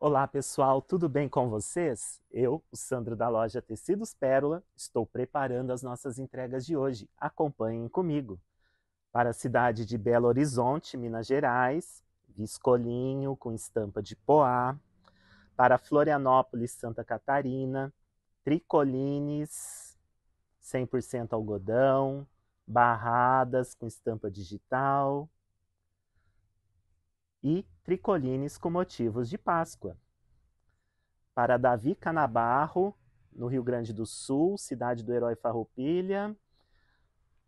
Olá pessoal, tudo bem com vocês? Eu, o Sandro da loja Tecidos Pérola, estou preparando as nossas entregas de hoje. Acompanhem comigo. Para a cidade de Belo Horizonte, Minas Gerais, viscolinho com estampa de poá. Para Florianópolis, Santa Catarina, tricolines 100% algodão, barradas com estampa digital e tricolines com motivos de Páscoa. Para Davi Canabarro, no Rio Grande do Sul, cidade do herói Farroupilha,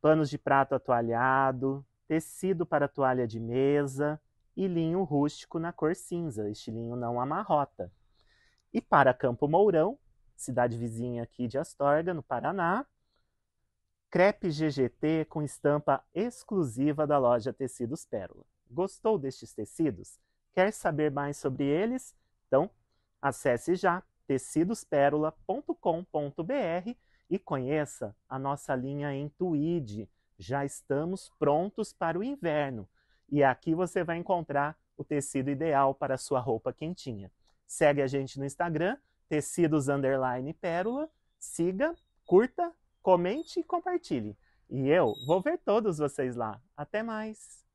panos de prato atoalhado, tecido para toalha de mesa e linho rústico na cor cinza, este linho não amarrota. E para Campo Mourão, cidade vizinha aqui de Astorga, no Paraná, crepe GGT com estampa exclusiva da loja Tecidos Pérola. Gostou destes tecidos? Quer saber mais sobre eles? Então, acesse já tecidosperola.com.br e conheça a nossa linha em tweed. Já estamos prontos para o inverno e aqui você vai encontrar o tecido ideal para a sua roupa quentinha. Segue a gente no Instagram, tecidos underline pérola, siga, curta, comente e compartilhe. E eu vou ver todos vocês lá. Até mais!